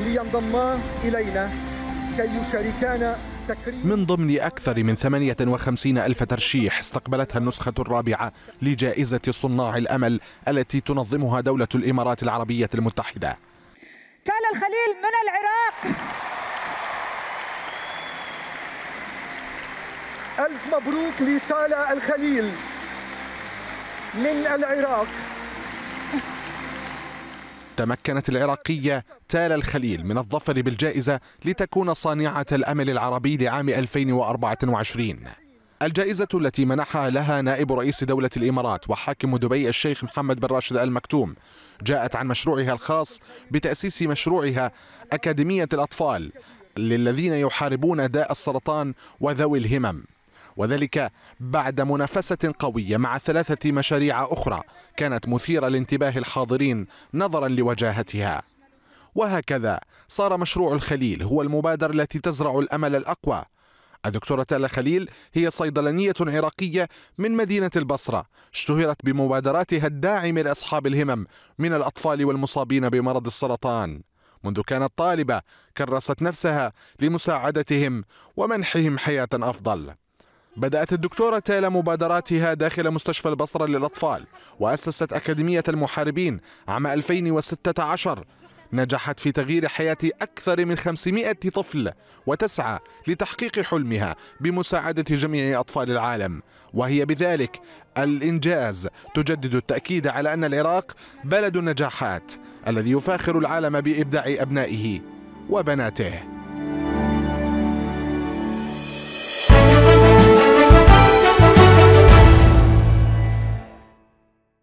لينضما إلينا كي يشاركانا من ضمن أكثر من 58 ألف ترشيح استقبلتها النسخة الرابعة لجائزة صناع الأمل التي تنظمها دولة الإمارات العربية المتحدة. تالا الخليل من العراق. ألف مبروك لتالا الخليل من العراق. تمكنت العراقية تالا الخليل من الظفر بالجائزة لتكون صانعة الأمل العربي لعام 2024 الجائزة التي منحها لها نائب رئيس دولة الإمارات وحاكم دبي الشيخ محمد بن راشد المكتوم جاءت عن مشروعها الخاص بتأسيس مشروعها أكاديمية الأطفال للذين يحاربون داء السرطان وذوي الهمم. وذلك بعد منافسة قوية مع ثلاثة مشاريع أخرى كانت مثيرة لانتباه الحاضرين نظرا لوجاهتها. وهكذا صار مشروع الخليل هو المبادرة التي تزرع الأمل الأقوى. الدكتورة تالا خليل هي صيدلانية عراقية من مدينة البصرة اشتهرت بمبادراتها الداعمة لأصحاب الهمم من الأطفال والمصابين بمرض السرطان. منذ كانت طالبة كرست نفسها لمساعدتهم ومنحهم حياة أفضل. بدأت الدكتورة تالا مبادراتها داخل مستشفى البصرة للأطفال وأسست أكاديمية المحاربين عام 2016 نجحت في تغيير حياة أكثر من 500 طفل وتسعى لتحقيق حلمها بمساعدة جميع أطفال العالم. وهي بذلك الإنجاز. تجدد التأكيد على أن العراق بلد النجاحات الذي يفاخر العالم بإبداع أبنائه وبناته.